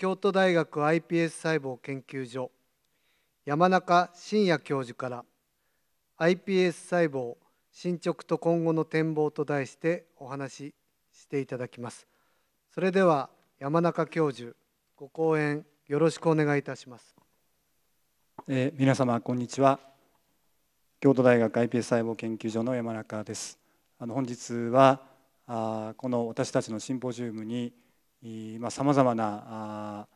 京都大学 iPS 細胞研究所山中伸也教授から iPS 細胞進捗と今後の展望と題してお話ししていただきます。それでは山中教授ご講演よろしくお願いいたします。えー、皆様こんにちは。京都大学 iPS 細胞研究所の山中です。あの本日はあこの私たちのシンポジウムにさまざ、まな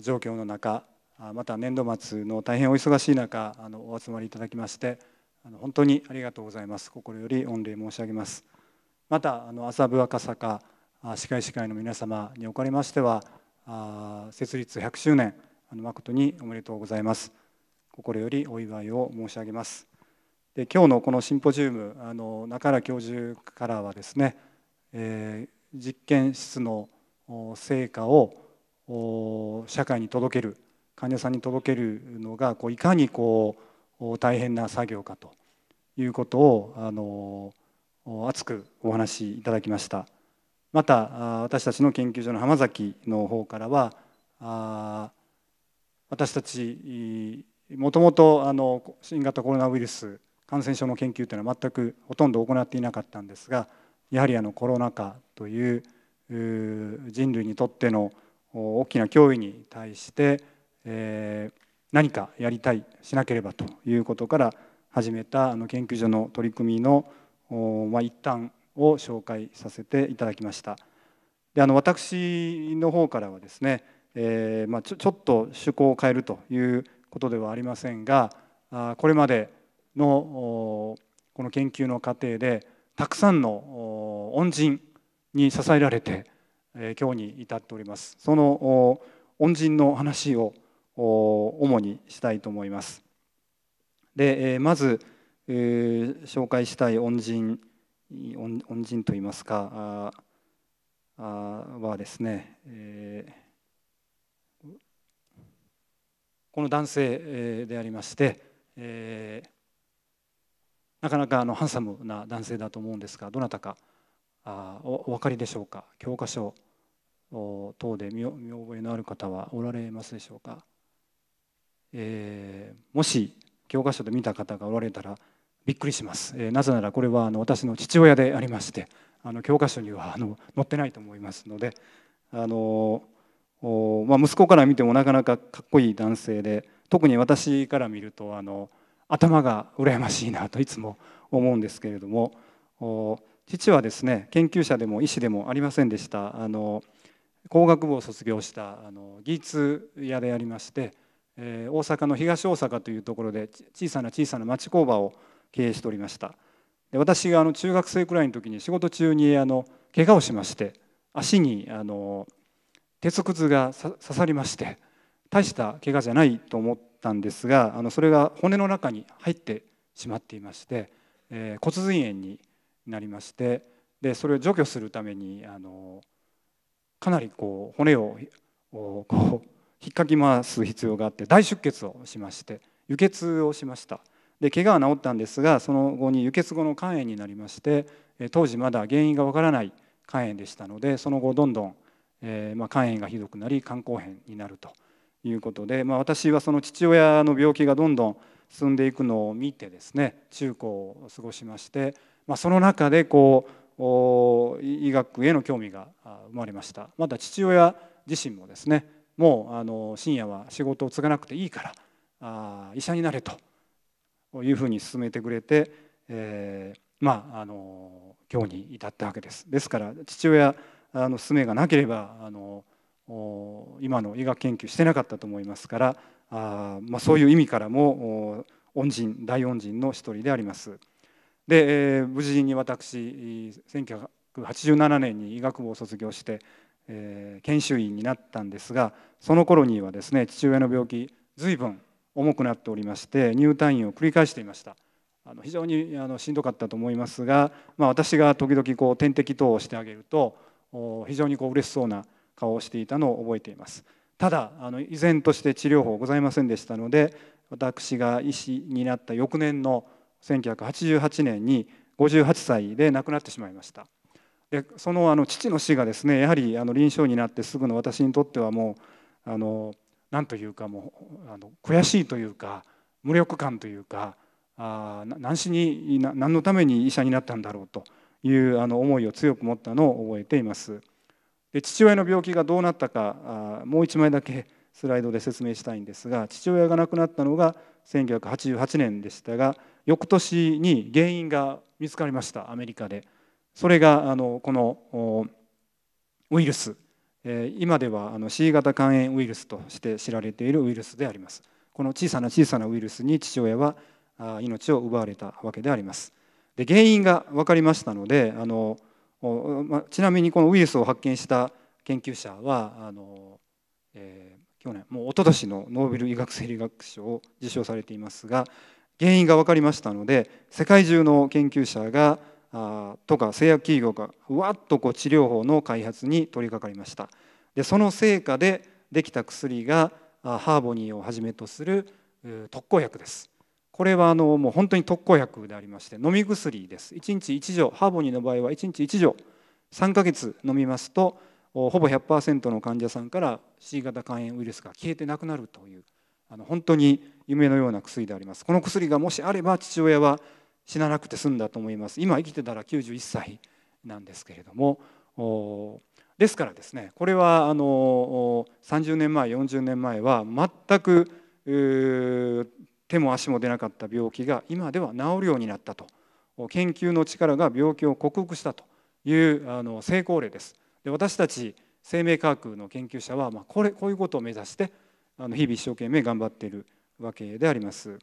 状況の中また年度末の大変お忙しい中あのお集まりいただきまして本当にありがとうございます。心より御礼申し上げます。また麻布赤坂歯科医師会の皆様におかれましては設立100周年あの誠におめでとうございます。心よりお祝いを申し上げます。で今日のこのシンポジウムあの中原教授からはですね、えー、実験室の成果を社会に届ける患者さんに届けるのがこういかにこう大変な作業かということをあの熱くお話しいただきました。また私たちの研究所の浜崎の方からは私たちもともと新型コロナウイルス感染症の研究というのは全くほとんど行っていなかったんですがやはりあのコロナ禍という人類にとっての大きな脅威に対して、え何かやりたいしなければということから始めたあの研究所の取り組みの、まあ、一端を紹介させていただきました。であの私の方からはですね、えーまあ、ちょちょっと趣向を変えるということではありませんがあこれまでのこの研究の過程でたくさんの恩人に支えられてえ今日に至っております。その恩人の話を主にしたいと思います。でえまずえ紹介したい恩人恩人といいますかあはですねえこの男性でありましてえなかなかあのハンサムな男性だと思うんですがどなたかあおお分かりでしょうか？教科書等で見覚えのある方はおられますでしょうか、えー、もし教科書で見た方がおられたらびっくりします、えー、なぜならこれはあの私の父親でありましてあの教科書にはあの載ってないと思いますのであのお、まあ、息子から見てもなかなかかっこいい男性で特に私から見るとあの頭が羨ましいなといつも思うんですけれどもお父はですね研究者でも医師でもありませんでした。あの工学部を卒業したあの技術屋でありまして、えー、大阪の東大阪というところで小さな小さな町工場を経営しておりました。で私があの中学生くらいの時に仕事中にあの怪我をしまして足にあの鉄くずが刺さりまして大した怪我じゃないと思ったんですがあのそれが骨の中に入ってしまっていまして、えー、骨髄炎になりましてでそれを除去するためにあのかなりこう骨をこう引っかき回す必要があって大出血をしまして輸血をしました。で怪我は治ったんですがその後に輸血後の肝炎になりまして当時まだ原因がわからない肝炎でしたのでその後どんどん、えーまあ、肝炎がひどくなり肝硬変になるということで、まあ、私はその父親の病気がどんどん進んでいくのを見てですね中高を過ごしまして、まあ、その中でこう医学への興味が生まれましたまた父親自身もですねもうあの深夜は仕事を継がなくていいからあ医者になれというふうに勧めてくれて、えー、まああの今日に至ったわけです。ですから父親あの勧めがなければあの今の医学研究してなかったと思いますからあ、まあ、そういう意味からも恩人大恩人の一人であります。で、えー、無事に私1987年に医学部を卒業して、えー、研修医になったんですがその頃にはですね父親の病気随分重くなっておりまして入退院を繰り返していました。あの非常にあのしんどかったと思いますが、まあ、私が時々こう点滴等をしてあげると非常にこう嬉しそうな顔をしていたのを覚えていますただあの依然として治療法ございませんでしたので私が医師になった翌年の1988年に58歳で亡くなってしまいましたでそのあの父の死がですねやはりあの臨床になってすぐの私にとってはもうあの何というかもうあの悔しいというか無力感というかあ何しに何のために医者になったんだろうというあの思いを強く持ったのを覚えています。で父親の病気がどうなったかあもう一枚だけスライドで説明したいんですが父親が亡くなったのが1988年でしたが翌年に原因が見つかりましたアメリカで。それがあのこのウイルス。今ではあの C 型肝炎ウイルスとして知られているウイルスであります。この小さな小さなウイルスに父親は命を奪われたわけであります。で原因が分かりましたのであのちなみにこのウイルスを発見した研究者はあの、えー、去年もう一昨年のノーベル医学生理学賞を受賞されていますが原因が分かりましたので世界中の研究者があとか製薬企業がうわっとこう治療法の開発に取り掛かりました。でその成果でできた薬がハーボニーをはじめとする特効薬です。これはあのもう本当に特効薬でありまして飲み薬です。1日1錠ハーボニーの場合は1日1錠3ヶ月飲みますとほぼ100%の患者さんから C 型肝炎ウイルスが消えてなくなるというあの本当に夢のような薬であります。この薬がもしあれば父親は死ななくて済んだと思います。今生きてたら91歳なんですけれども。ですからですねこれはあの30年前40年前は全く手も足も出なかった病気が今では治るようになったと。研究の力が病気を克服したというあの成功例です。で私たち生命科学の研究者は、まあ、これこういうことを目指してあの日々一生懸命頑張っているわけであります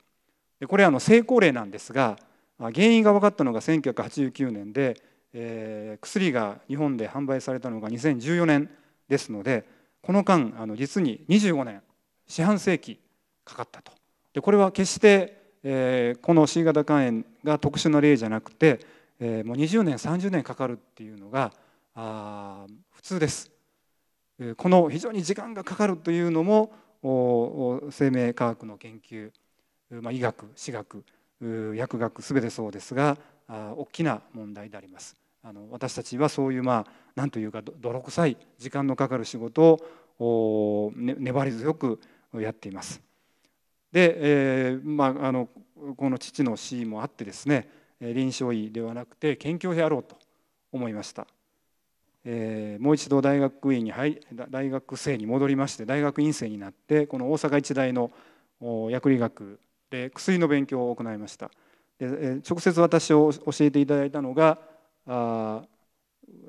でこれあの成功例なんですが原因が分かったのが1989年で、えー、薬が日本で販売されたのが2014年ですのでこの間あの実に25年四半世紀かかったとでこれは決して、えー、この C 型肝炎が特殊な例じゃなくて、えー、もう20年30年かかるっていうのがあ普通です。この非常に時間がかかるというのも生命科学の研究、まあ、医学私学薬学全てそうですが大きな問題であります。あの私たちはそういうまあ何というか泥臭い時間のかかる仕事を、ね、粘り強くやっています。で、えーまあ、あのこの父の死もあってですね臨床医ではなくて研究をやろうと思いました、えー、もう一度大学院に入大学生に戻りまして大学院生になってこの大阪一大の薬理学で薬の勉強を行いました。で直接私を教えていただいたのがあ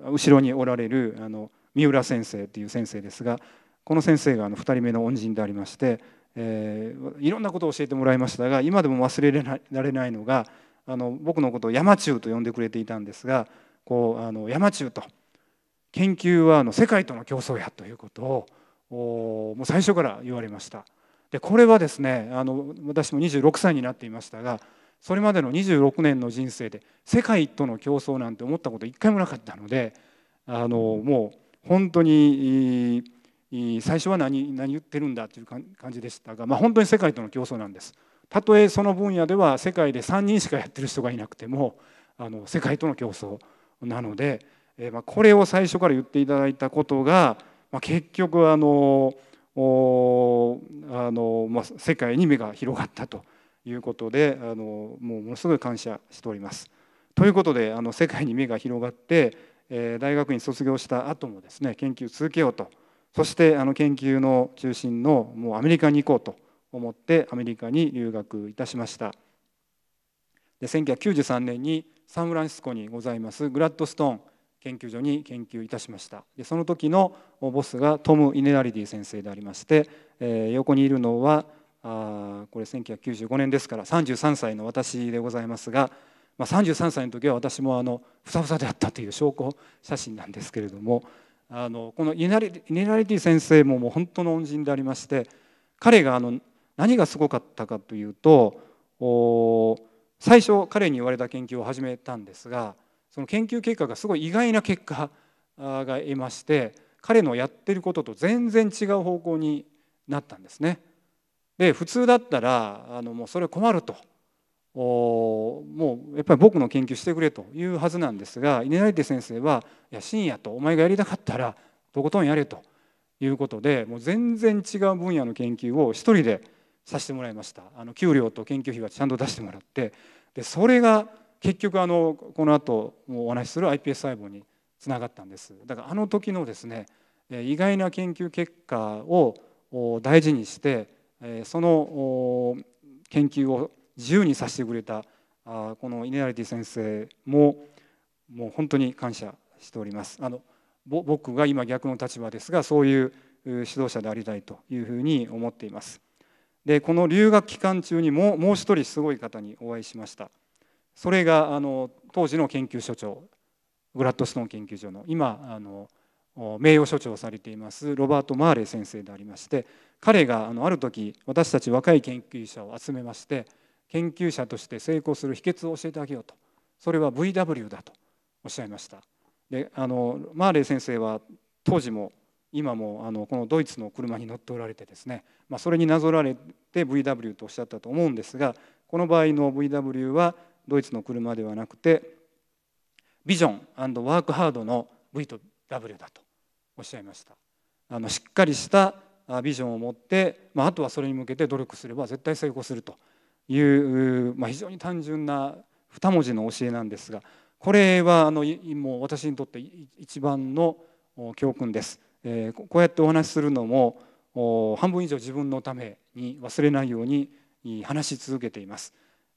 後ろにおられるあの三浦先生という先生ですがこの先生があの2人目の恩人でありましてえー、いろんなことを教えてもらいましたが今でも忘れられないのがあの僕のことを山中と呼んでくれていたんですがこうあの山中と研究はあの世界との競争やということをもう最初から言われました。でこれはですねあの私も26歳になっていましたがそれまでの26年の人生で世界との競争なんて思ったこと一回もなかったのであのもう本当に最初は何何言ってるんだという感じでしたが、まあ、本当に世界との競争なんです。たとえその分野では世界で3人しかやってる人がいなくてもあの世界との競争なので、えー、まあこれを最初から言っていただいたことが、まあ、結局あのおあの、まあ、世界に目が広がったということであのもうものすごい感謝しております。ということであの世界に目が広がって、えー、大学院卒業した後もですね研究続けようと。そしてあの研究の中心のもうアメリカに行こうと思ってアメリカに留学いたしましたで1993年にサンフランシスコにございますグラッドストーン研究所に研究いたしました。でその時のボスがトム・イネラリディ先生でありまして、えー、横にいるのはあこれ1995年ですから33歳の私でございますが、まあ、33歳の時は私もあのふさふさであったという証拠写真なんですけれどもあのこのイネラリティ先生ももう本当の恩人でありまして彼があの何がすごかったかというと最初彼に言われた研究を始めたんですがその研究結果がすごい意外な結果 が得まして彼のやってることと全然違う方向になったんですね。で普通だったらあのもうそれ困ると。おもうやっぱり僕の研究してくれというはずなんですが稲成先生は「いや深夜とお前がやりたかったらとことんやれ」と。いうことでもう全然違う分野の研究を一人でさせてもらいました。あの給料と研究費はちゃんと出してもらって。でそれが結局あのこの後もお話しする iPS 細胞につながったんですだからあの時のですね意外な研究結果を大事にしてその研究を自由にさせてくれたこのイネラリティ先生ももう本当に感謝しております。あの僕が今逆の立場ですがそういう指導者でありたいというふうに思っています。でこの留学期間中にももう一人すごい方にお会いしました。それがあの当時の研究所長グラッドストーン研究所の今あの名誉所長をされていますロバート・マーレー先生でありまして彼があのある時私たち若い研究者を集めまして研究者として成功する秘訣を教えてあげようと。それは VW だとおっしゃいました。であのマーレー先生は当時も今もあのこのドイツの車に乗っておられてですね、まあ、それになぞられて VW とおっしゃったと思うんですがこの場合の VW はドイツの車ではなくてビジョンワークハードの V と W だとおっしゃいましたあのしっかりしたビジョンを持って、まあ、あとはそれに向けて努力すれば絶対成功するという、まあ、非常に単純な2文字の教えなんですがこれはあのもう私にとって一番の教訓です。えー、こうやってお話しするのも半分以上自分のために忘れないように話し続けています。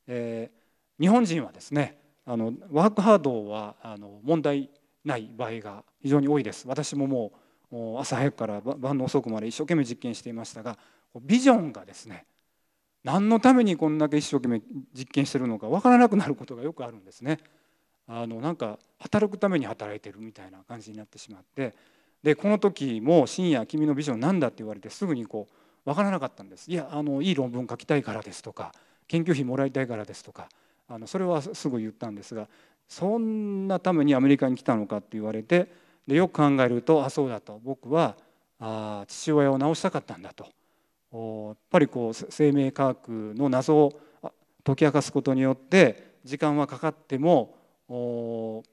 えー、日本人はですねあのワークハードはあの問題ない場合が非常に多いです。私ももう朝早くから晩の遅くまで一生懸命実験していましたがビジョンがですね何のためにこんだけ一生懸命実験してるのか分からなくなることがよくあるんですね。あのなんか働くために働いてるみたいな感じになってしまってでこの時も「深夜君のビジョンなんだ?」って言われてすぐにこう分からなかったんです。いやあのいい論文書きたいからですとか研究費もらいたいからですとかあのそれはすぐ言ったんですがそんなためにアメリカに来たのか？って言われてでよく考えるとあそうだと。僕はあ父親を治したかったんだと。やっぱりこう生命科学の謎を解き明かすことによって時間はかかっても治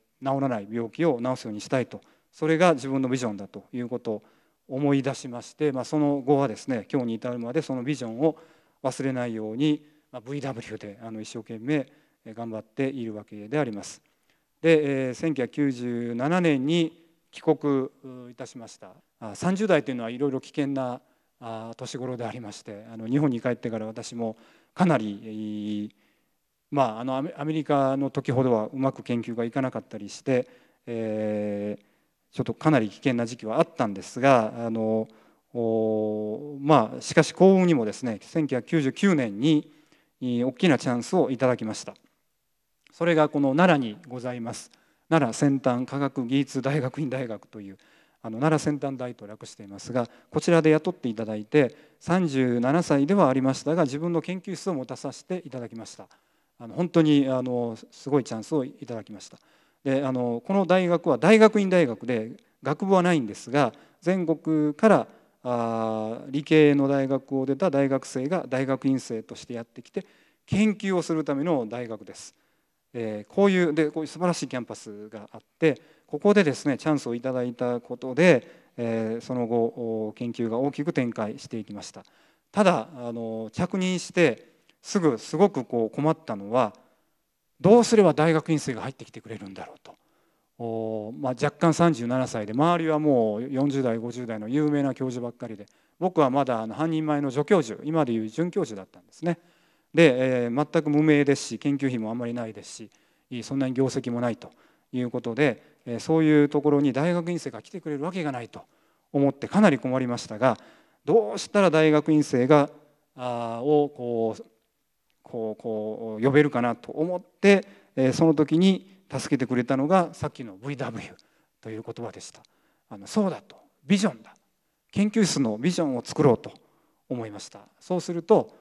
らない。病気を治すようにしたいと。それが自分のビジョンだということを思い出しまして、まあ、その後はですね今日に至るまでそのビジョンを忘れないように、まあ、VW であの一生懸命頑張っているわけであります。で、え、1997年に帰国いたしました30代というのはいろいろ危険な年頃でありましてあの日本に帰ってから私もかなりまあ、あのアメリカの時ほどはうまく研究がいかなかったりして、えー、ちょっとかなり危険な時期はあったんですがあのまあしかし幸運にもですね1999年に大きなチャンスをいただきましたそれがこの奈良にございます奈良先端科学技術大学院大学というあの奈良先端大と略していますがこちらで雇っていただいて37歳ではありましたが自分の研究室を持たさせていただきました。あの本当にあのすごいチャンスをいただきました。であのこの大学は大学院大学で学部はないんですが全国からあ理系の大学を出た大学生が大学院生としてやってきて研究をするための大学です。えー、こういうでこういう素晴らしいキャンパスがあってここでですねチャンスをいただいたことで、えー、その後研究が大きく展開していきました。ただあの着任してすぐすごくこう困ったのはどうすれば大学院生が入ってきてくれるんだろうと。おまあ、若干37歳で周りはもう40代50代の有名な教授ばっかりで僕はまだあの半人前の助教授今でいう准教授だったんですね。で、えー、全く無名ですし研究費もあんまりないですしそんなに業績もないということで、えー、そういうところに大学院生が来てくれるわけがないと思ってかなり困りましたがどうしたら大学院生があをこうこうこう呼べるかなと思って、えその時に助けてくれたのがさっきの VW という言葉でした。あのそうだと。ビジョンだ。研究室のビジョンを作ろうと思いました。そうすると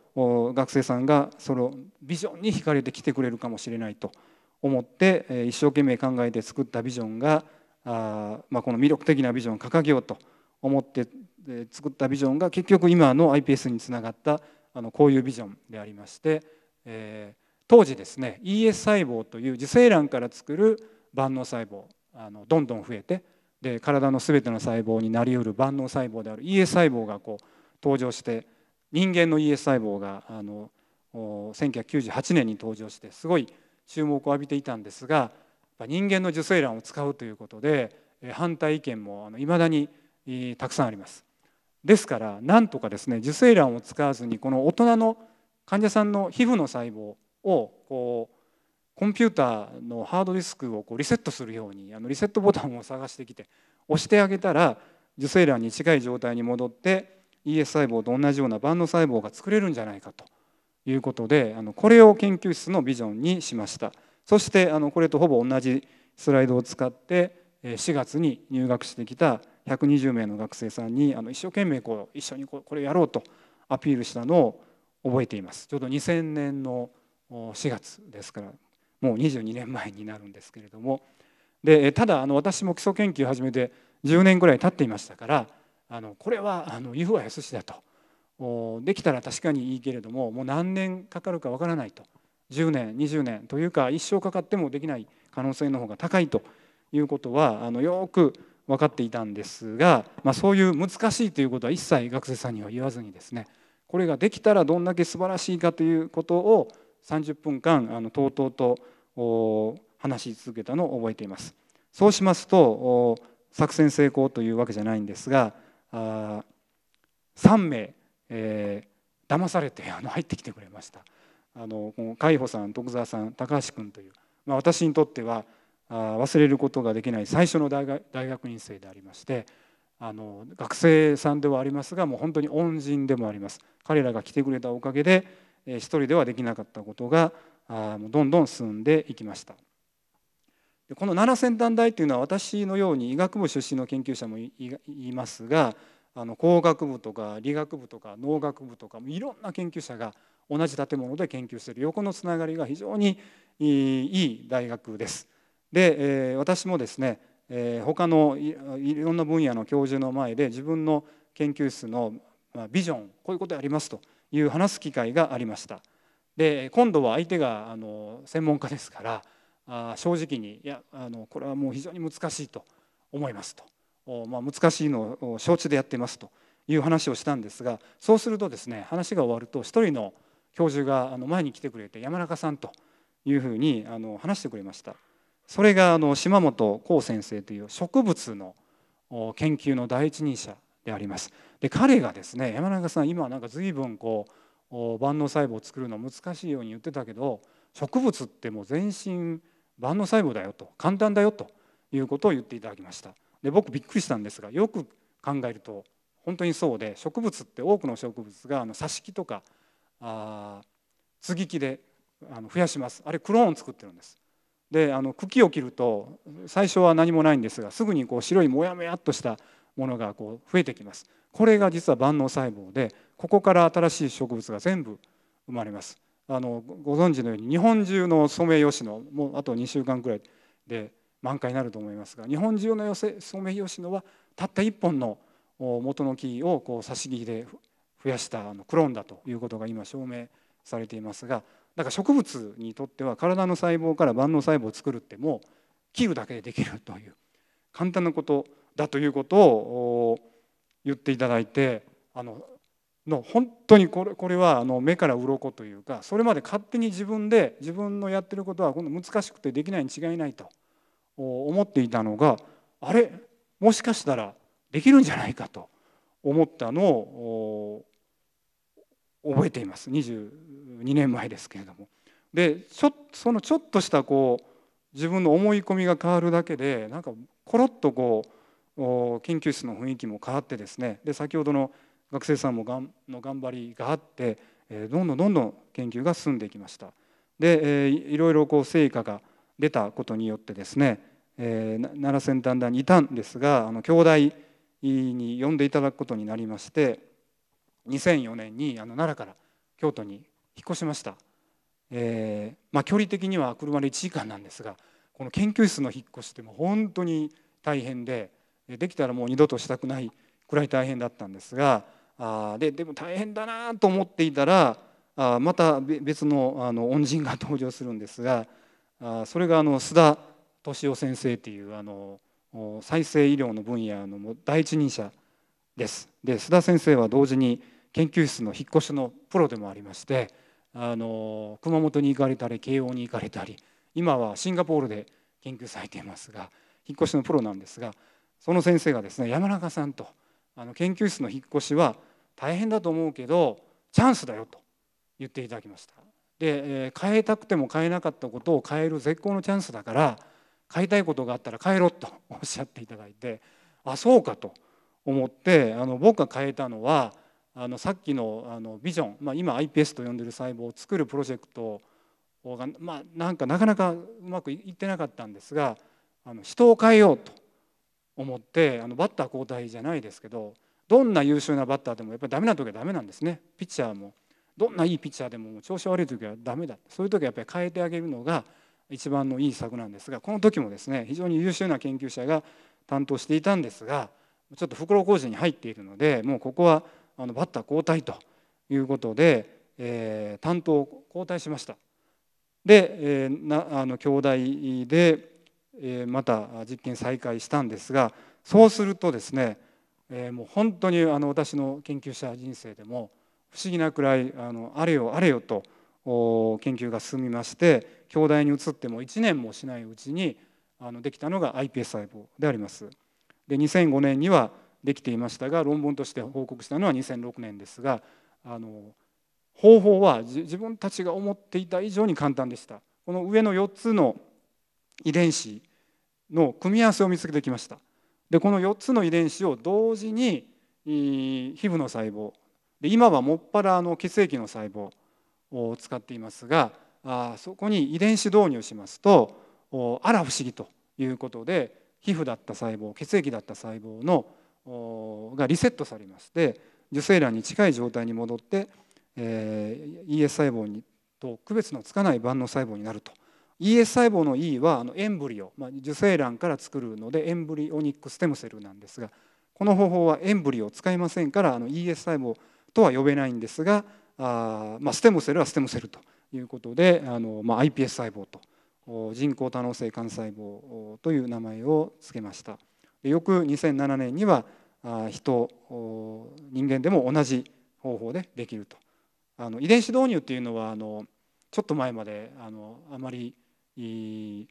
学生さんがそのビジョンに惹かれてきてくれるかもしれないと思って一生懸命考えて作ったビジョンがあ、まあ、この魅力的なビジョンを掲げようと思って作ったビジョンが結局今の iPS につながったあのこういうビジョンでありましてえー、当時ですね ES 細胞という受精卵から作る万能細胞あのどんどん増えてで体の全ての細胞になりうる万能細胞である ES 細胞がこう登場して人間の ES 細胞があの1998年に登場してすごい注目を浴びていたんですが人間の受精卵を使うということで反対意見もいまだにたくさんあります。ですからなんとかですね受精卵を使わずにこの大人の患者さんの皮膚の細胞をこうコンピューターのハードディスクをこうリセットするようにあのリセットボタンを探してきて押してあげたら受精卵に近い状態に戻って ES 細胞と同じような万能細胞が作れるんじゃないかということであのこれを研究室のビジョンにしました。そしてあのこれとほぼ同じスライドを使って4月に入学してきた120名の学生さんにあの一生懸命こう一緒にこれやろうとアピールしたのを覚えています。ちょうど2000年の4月ですからもう22年前になるんですけれども。でただあの私も基礎研究を始めて10年ぐらい経っていましたからあのこれはあの湯はしだと。できたら確かにいいけれどももう何年かかるかわからないと。10年20年。というか一生かかってもできない可能性の方が高いということはあのよく分かっていたんですが、まあ、そういう難しいということは一切学生さんには言わずにですねこれができたらどんだけ素晴らしいかということを30分間あのとうとうと話し続けたのを覚えています。そうしますと作戦成功というわけじゃないんですがあ3名、えー、騙されてあの入ってきてくれました。あの海保さん徳澤さん高橋君という、まあ、私にとってはあ忘れることができない最初の大学大学院生でありましてあの学生さんではありますがもう本当に恩人でもあります彼らが来てくれたおかげで一人ではできなかったことがあどんどん進んでいきましたこの7先端大というのは私のように医学部出身の研究者もいますがあの工学部とか理学部とか農学部とかいろんな研究者が同じ建物で研究している横のつながりが非常にいい大学です。で、え、私もですね、えー、他のいろんな分野の教授の前で自分の研究室のビジョンこういうことやりますという話す機会がありましたで今度は相手があの専門家ですからあ正直にいやあのこれはもう非常に難しいと思いますと、まあ、難しいのを承知でやってますという話をしたんですがそうするとですね話が終わると一人の教授があの前に来てくれて山中さんというふうにあの話してくれました。それがあの島本幸先生という植物の研究の第一人者であります。で彼がですね山中さん今なんか随分こう万能細胞を作るの難しいように言ってたけど植物ってもう全身万能細胞だよと簡単だよということを言っていただきました。で僕びっくりしたんですがよく考えると本当にそうで植物って多くの植物があの挿し木とかあ接ぎ木であの増やします。あれクローンを作ってるんです。であの茎を切ると最初は何もないんですがすぐにこう白いもやもやっとしたものがこう増えてきます。これが実は万能細胞でここから新しい植物が全部生まれます。あのご存知のように日本中のソメイヨシノもうあと2週間くらいで満開になると思いますが日本中のソメイヨシノはたった1本の元の木をこう差し木で増やしたあのクローンだということが今証明されていますがだから植物にとっては体の細胞から万能細胞を作るってもう切るだけでできるという簡単なことだということを言っていただいてあのの本当にこれこれはあの目から鱗というかそれまで勝手に自分で自分のやってることは今度難しくてできないに違いないと思っていたのがあれもしかしたらできるんじゃないかと思ったのを覚えています22年前ですけれども。でちょそのちょっとしたこう自分の思い込みが変わるだけでなんかコロッとこう研究室の雰囲気も変わってですねで先ほどの学生さんもがんの頑張りがあって、えどんどんどんどん研究が進んでいきました。で、えいろいろこう成果が出たことによってですね、え奈良先端大にいたんですがあの兄弟に呼んでいただくことになりまして2004年にあの奈良から京都に引っ越しました、えー、まあ、距離的には車で1時間なんですがこの研究室の引っ越しっても本当に大変でできたらもう二度としたくないくらい大変だったんですがあででも大変だなと思っていたらあまた別のあの恩人が登場するんですがあそれがあの須田敏夫先生っていうあの再生医療の分野の第一人者です。で須田先生は同時に研究室の引っ越しのプロでもありましてあの熊本に行かれたり慶応に行かれたり今はシンガポールで研究されていますが引っ越しのプロなんですがその先生がですね山中さんとあの研究室の引っ越しは大変だと思うけどチャンスだよと言っていただきました。で、えー、変えたくても変えなかったことを変える絶好のチャンスだから変えたいことがあったら変えろとおっしゃっていただいてあそうかと思ってあの僕が変えたのはあのさっきのあのビジョン、まあ、今 iPS と呼んでる細胞を作るプロジェクトが、まあ、なんかなかなかうまくいってなかったんですがあの人を変えようと思ってあのバッター交代じゃないですけどどんな優秀なバッターでもやっぱりダメな時はダメなんですね。ピッチャーも。どんないいピッチャーでも調子悪い時はダメだ。そういう時はやっぱり変えてあげるのが一番のいい策なんですがこの時もですね非常に優秀な研究者が担当していたんですがちょっと袋小路に入っているのでもうここはあのバッター交代ということで、えー、担当交代しました。で、えー、なあの兄弟で、え、また実験再開したんですがそうするとですね、え、もう本当にあの私の研究者人生でも不思議なくらいあのあれよあれよと研究が進みまして兄弟に移っても1年もしないうちにあのできたのが iPS 細胞であります。で2005年にはできていましたが論文として報告したのは2006年ですがあの方法は自分たちが思っていた以上に簡単でしたこの上の4つの遺伝子の組み合わせを見つけてきました。でこの4つの遺伝子を同時に皮膚の細胞で今はもっぱらの血液の細胞を使っていますがあそこに遺伝子導入しますとあら不思議ということで皮膚だった細胞血液だった細胞のがリセットされまして受精卵に近い状態に戻って、えー、ES 細胞にと区別のつかない万能細胞になると ES 細胞の E はあのエンブリオ、まあ、受精卵から作るのでエンブリオニックステムセルなんですがこの方法はエンブリオを使いませんからあの ES 細胞とは呼べないんですがあ、まあ、ステムセルはステムセルということであの、まあ、iPS 細胞と人工多能性幹細胞という名前を付けました。翌2007年には人人間でも同じ方法でできると。あの遺伝子導入っていうのはあのちょっと前まであのあまり一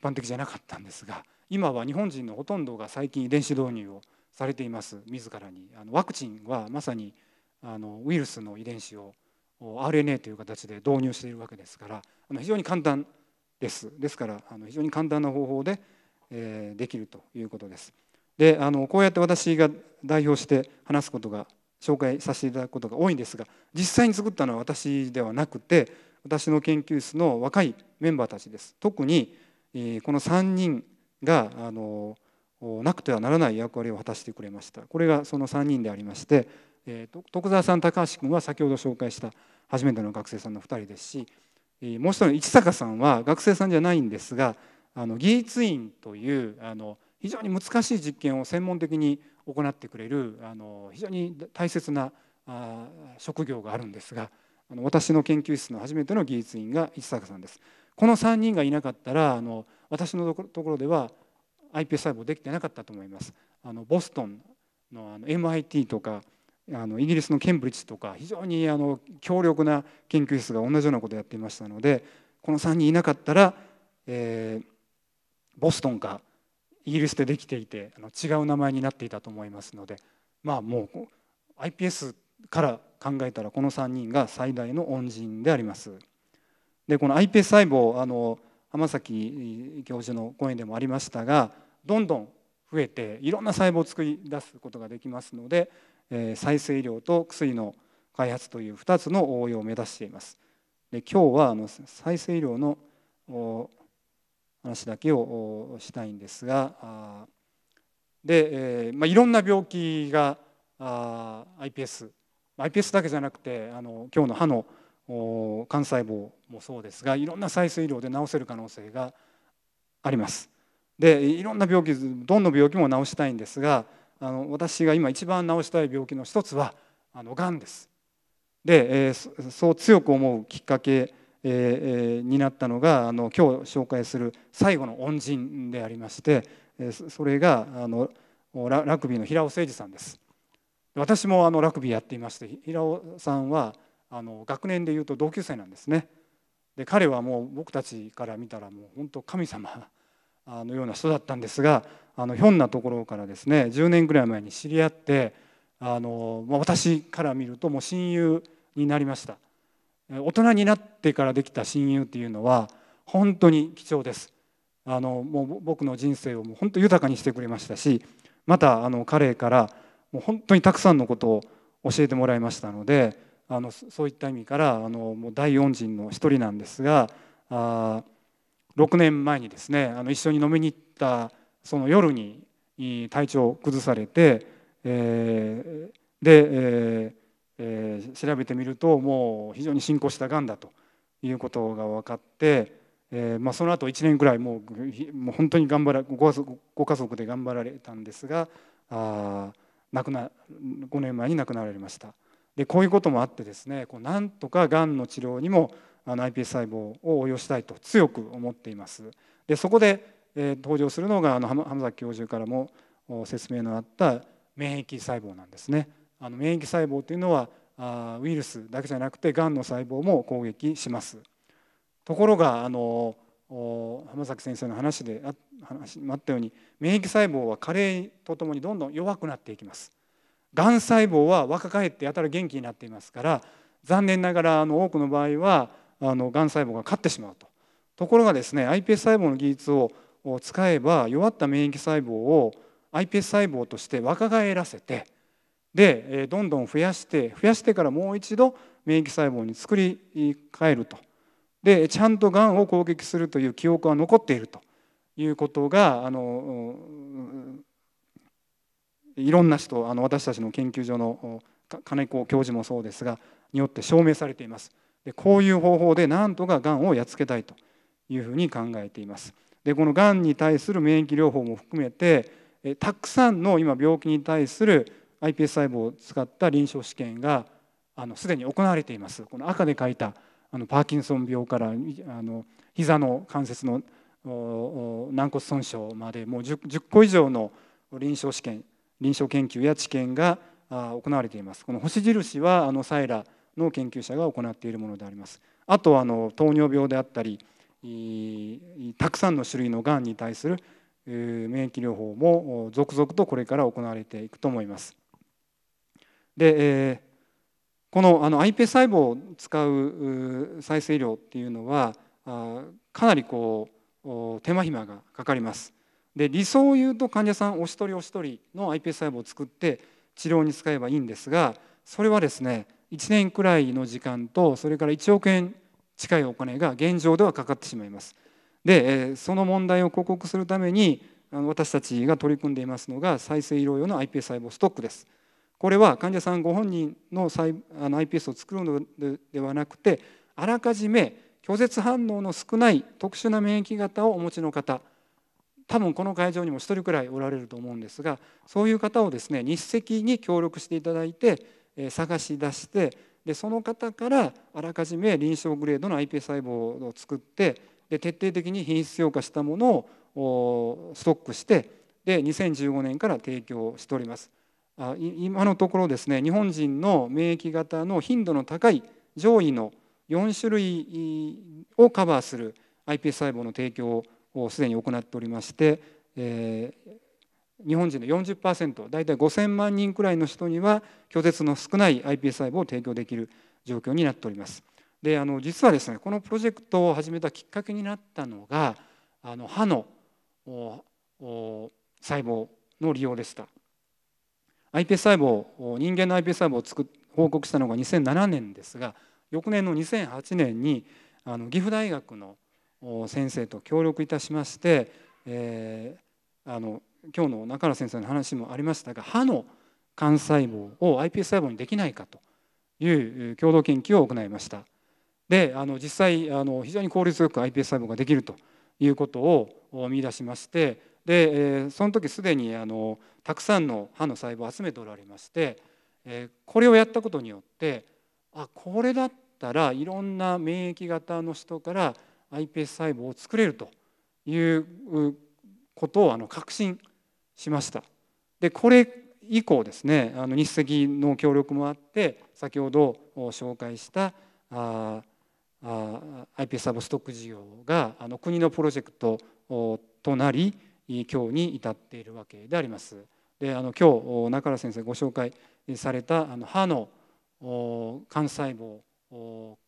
般的じゃなかったんですが今は日本人のほとんどが最近遺伝子導入をされています。自らに。あのワクチンはまさにあのウイルスの遺伝子を RNA という形で導入しているわけですからあの非常に簡単です。ですからあの非常に簡単な方法で、えー、できるということです。であのこうやって私が代表して話すことが紹介させていただくことが多いんですが実際に作ったのは私ではなくて私の研究室の若いメンバーたちです。特にこの3人があのなくてはならない役割を果たしてくれました。これがその3人でありまして徳澤さん高橋君は先ほど紹介した初めての学生さんの2人ですしもう一人の市坂さんは学生さんじゃないんですがあの技術院というあの非常に難しい実験を専門的に行ってくれるあの非常に大切なあ職業があるんですがあの私の研究室の初めての技術員が市坂さんです。この3人がいなかったらあの私のところでは iPS 細胞できてなかったと思います。あのボストンのあの MIT とかあのイギリスのケンブリッジとか非常にあの強力な研究室が同じようなことをやっていましたのでこの3人いなかったら、えー、ボストンかイギリスでできていてあの違う名前になっていたと思いますのでまあもう iPS から考えたらこの3人が最大の恩人であります。でこの iPS 細胞あの浜崎教授の講演でもありましたがどんどん増えていろんな細胞を作り出すことができますので、えー、再生医療と薬の開発という2つの応用を目指しています。で今日はあの再生医療の話だけをしたいんですがで、えーまあ、いろんな病気があ iPS iPS だけじゃなくてあの今日の歯の幹細胞もそうですがいろんな再生医療で治せる可能性があります。でいろんな病気どんな病気も治したいんですがあの私が今一番治したい病気の一つはあのがんです。で、えー、そう強く思うきっかけえー、になったのがあの今日紹介する最後の恩人でありまして、それがあのラグビーの平尾誠二さんです私もあのラグビーやっていまして平尾さんはあの学年でいうと同級生なんですね。で彼はもう僕たちから見たらもう本当神様 のような人だったんですがあのひょんなところからですね10年ぐらい前に知り合ってあの、ま、私から見るともう親友になりました。大人になってからできた親友っていうのは本当に貴重です。あのもう僕の人生をもう本当豊かにしてくれましたしまたあの彼からもう本当にたくさんのことを教えてもらいましたのであのそういった意味からあのもう第四人の一人なんですがあ6年前にですねあの一緒に飲みに行ったその夜に体調を崩されて、えー、で、えーえー、調べてみるともう非常に進行したがんだということが分かって、えーまあ、その後1年ぐらいもうもう本当に頑張らごご家族で頑張られたんですがあ亡くな5年前に亡くなられました。でこういうこともあってですねこうなんとかがんの治療にもあの iPS 細胞を応用したいと強く思っています。でそこで、えー、登場するのがあの浜崎教授からも説明のあった免疫細胞なんですね。あの免疫細胞というのはあウイルスだけじゃなくてがんの細胞も攻撃します。ところがあの浜崎先生の話であ話もあったように免疫細胞は加齢とともにどんどん弱くなっていきます。がん細胞は若返ってやたら元気になっていますから残念ながらあの多くの場合はあのがん細胞が勝ってしまうと。ところがですね iPS 細胞の技術を使えば弱った免疫細胞を iPS 細胞として若返らせてでどんどん増やして増やしてからもう一度免疫細胞に作り変えるとでちゃんとがんを攻撃するという記憶が残っていると。いうことがあのいろんな人あの私たちの研究所の金子教授もそうですがによって証明されています。でこういう方法でなんとかがんをやっつけたいというふうに考えています。でこのがんに対する免疫療法も含めてたくさんの今病気に対する iPS 細胞を使った臨床試験があのすでに行われています。この赤で書いたあのパーキンソン病からあの膝の関節の軟骨損傷までもう 10, 10個以上の臨床試験臨床研究や治験が行われています。この星印はあのサイラの研究者が行っているものであります。あとあの糖尿病であったりたくさんの種類のがんに対する免疫療法も続々とこれから行われていくと思います。でこのあの iPS 細胞を使う再生医療っていうのはかなりこう手間暇がかかりますで理想を言うと患者さんお一人お一人の iPS 細胞を作って治療に使えばいいんですがそれはですね1年くらいの時間とそれから1億円近いお金が現状ではかかってしまいます。でその問題を克服するために私たちが取り組んでいますのが再生医療用の iPS 細胞ストックです。これは患者さんご本人の iPS を作るのではなくてあらかじめ拒絶反応の少ない特殊な免疫型をお持ちの方多分この会場にも1人くらいおられると思うんですがそういう方をですね日赤に協力していただいて探し出してでその方からあらかじめ臨床グレードの iPS 細胞を作ってで徹底的に品質評価したものをストックしてで2015年から提供しております。今のところですね日本人の免疫型の頻度の高い上位の4種類をカバーする iPS 細胞の提供をすでに行っておりまして、えー、日本人の40%大体5,000万人くらいの人には拒絶の少ない iPS 細胞を提供できる状況になっております。であの実はですねこのプロジェクトを始めたきっかけになったのがあの歯の細胞の利用でした。iPS 細胞人間の iPS 細胞を作報告したのが2007年ですが翌年の2008年にあの岐阜大学の先生と協力いたしまして、えー、あの今日の中原先生の話もありましたが歯の幹細胞を iPS 細胞にできないかという共同研究を行いました。であの実際あの非常に効率よく iPS 細胞ができるということを見出しましてで、え、その時すでにあのたくさんの歯の細胞を集めておられまして、え、これをやったことによってあこれだったらいろんな免疫型の人から iPS 細胞を作れるということをあの確信しました。でこれ以降ですねあの日赤の協力もあって先ほど紹介したああ iPS サブストック事業があの国のプロジェクトとなり今日に至っているわけであります。であの今日中原先生ご紹介されたあの歯の幹細胞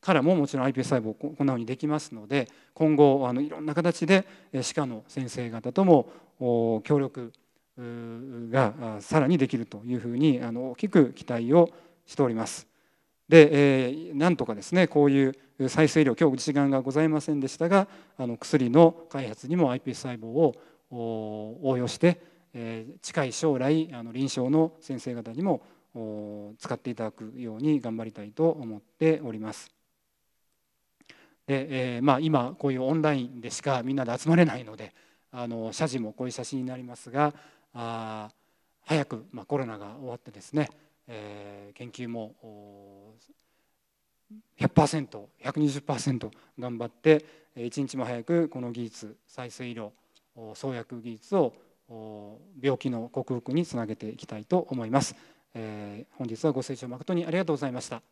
からももちろん iPS 細胞こんなふうにできますので今後あのいろんな形で歯科の先生方とも協力がさらにできるというふうにあの大きく期待をしております。で、えー、なんとかですねこういう再生医療今日時間がございませんでしたがあの薬の開発にも iPS 細胞を応用して、近い将来あの臨床の先生方にも使っていただくように頑張りたいと思っております。で、えーまあ、今こういうオンラインでしかみんなで集まれないのであの写真もこういう写真になりますがあ早く、まあ、コロナが終わってですね、えー、研究も 100%120% 頑張って一日も早くこの技術再生医療創薬技術を病気の克服につなげていきたいと思います。えー、本日はご清聴誠にありがとうございました。